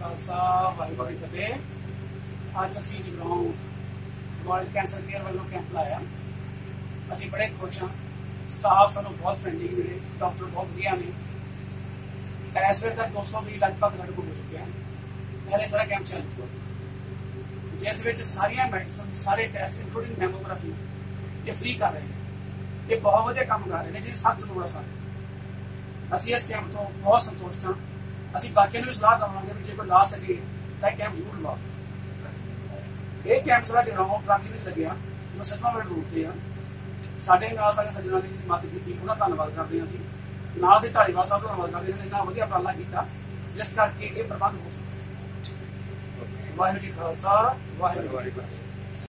ਖਾਲਸਾ, ਵਾਹਿਗੁਰੂ ਜੀ ਫਤਿਹ। ਅੱਜ ਅਸੀਂ ਜਗਰਾਉਂ ਵਰਲਡ ਕੈਂਸਰ ਕੇਅਰ ਵੱਲੋਂ ਕੈਂਪ ਲਾਇਆ, ਅਸੀਂ ਬੜੇ ਖੁਸ਼ ਹਾਂ। ਸਟਾਫ ਸਾਨੂੰ ਬਹੁਤ ਫ੍ਰੈਂਡਲੀ ਮਿਲੇ ਡਾਕਟਰ ਬਹੁਤ ਵਧੀਆ ਨੇ। ਇਸ ਵੇਲੇ ਤੱਕ 200 ਵੀ ਲਗਭਗ ਸਾਡੇ ਕੋਲ ਹੋ ਚੁੱਕਿਆ ਪਹਿਲੇ ਸਾਰਾ ਕੈਂਪ ਚੱਲ ਰਿਹਾ ਜਿਸ ਵਿੱਚ ਸਾਰੀਆਂ ਮੈਡੀਸਨ ਸਾਰੇ ਟੈਸਟ ਇਨਕਲੂਡਿੰਗ ਮੈਮੋਗ੍ਰਾਫੀ ਇਹ ਫ੍ਰੀ ਕਰ ਰਹੇ ਨੇ। ਇਹ ਬਹੁਤ ਵਧੀਆ ਕੰਮ ਕਰ ਰਹੇ ਨੇ, ਜੀ, ਸੱਤ ਲੋੜ ਆ ਸਾਰੇ। ਅਸੀਂ ਇਸ ਕੈਂਪ ਤੋਂ ਬਹੁਤ ਸੰਤੁਸ਼ਟ ਹਾਂ। ਅਸੀਂ ਬਾਕੀਆਂ ਨੂੰ ਵੀ ਸਲਾਹ ਦਵਾਂਗੇ ਵੀ ਜੇ ਕੋਈ ਲਾ ਸਕੇ ਤਾਂ ਕੈਂਪ ਜ਼ਰੂਰ ਲਾਓ ਇਹ ਕੈਂਪ ਸਾਡਾ ਜਗਰਾਉਂ ਟਰਾਲੀ ਵਿੱਚ ਲੱਗਿਆ। ਉਹ ਸੱਤਵਾਂ ਮਿੰਟ ਰੂਟ ਤੇ ਆ। ਸਾਡੇ ਨਾਲ ਸਾਡੇ ਸੱਜਣਾਂ ਦੀ ਮਦਦ ਕੀਤੀ, ਉਹਨਾਂ ਦਾ ਧੰਨਵਾਦ ਕਰਦੇ ਹਾਂ ਅਸੀਂ। ਨਾਲ ਅਸੀਂ ਢਾਲੀਵਾਲ ਸਾਹਿਬ ਦਾ ਧੰਨਵਾਦ ਕਰਦੇ ਨੇ ਇੰਨਾ ਵਧੀਆ ਉਪਰਾਲਾ ਕੀਤਾ, ਜਿਸ ਕਰਕੇ ਇਹ ਪ੍ਰਬੰਧ ਹੋ ਸਕਿਆ। ਵਾਹਿਗੁਰੂ ਜੀ ਖਾਲਸਾ, ਵਾਹਿਗੁਰੂ ਜੀ